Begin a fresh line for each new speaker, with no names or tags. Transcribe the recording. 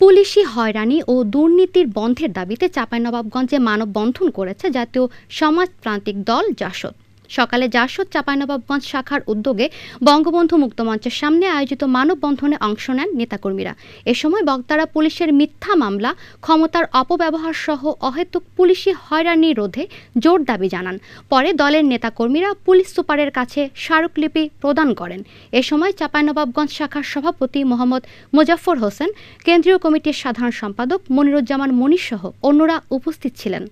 পুলিশি হয়রানি ও দুর্নীতির বন্ধের দাবিতে চাঁপাইনবাবগঞ্জে মানববন্ধন করেছে জাতীয় সমাজতান্ত্রিক দল জাসদ। সকালে জাসদ চাঁপাইনবাবগঞ্জ শাখার উদ্যোগে বঙ্গবন্ধু মুক্তমঞ্চের সামনে আয়োজিত মানববন্ধনে অংশ নেন নেতাকর্মীরা। এ সময় বক্তারা পুলিশের মিথ্যা মামলা, ক্ষমতার অপব্যবহার সহ অহেতুক পুলিশি হয়রানি রোধে জোর দাবি জানান। পরে দলের নেতাকর্মীরা পুলিশ সুপারের কাছে স্মারকলিপি প্রদান করেন। এ সময় চাঁপাইনবাবগঞ্জ শাখার সভাপতি মোহাম্মদ মুজাফর হোসেন, কেন্দ্রীয় কমিটির সাধারণ সম্পাদক মনিরুজ্জামান মনির সহ অন্যরা উপস্থিত ছিলেন।